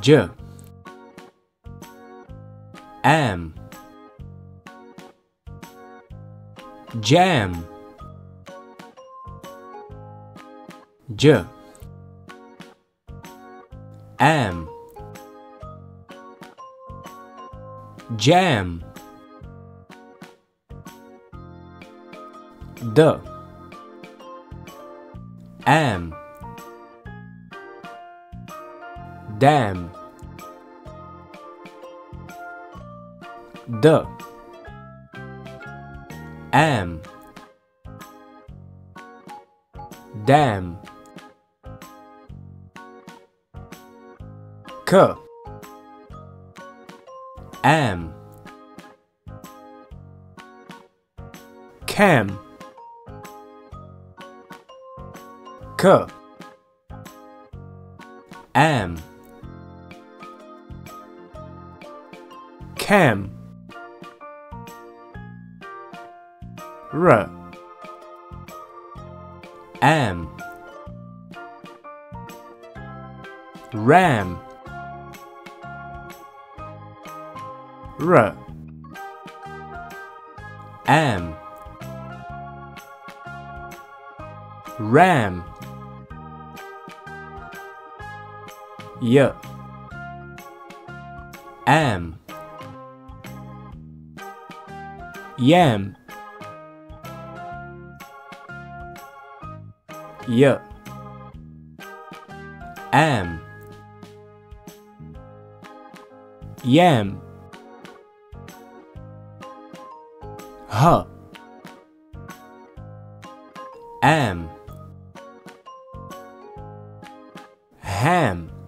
j am. Jam. J am. Jam. The am dam the am. Dam k. Am. Cam. K. Am cam. R. Am. Ram. R. Am. Ram. Y. Am yam. Y am. Yam. H am. Ham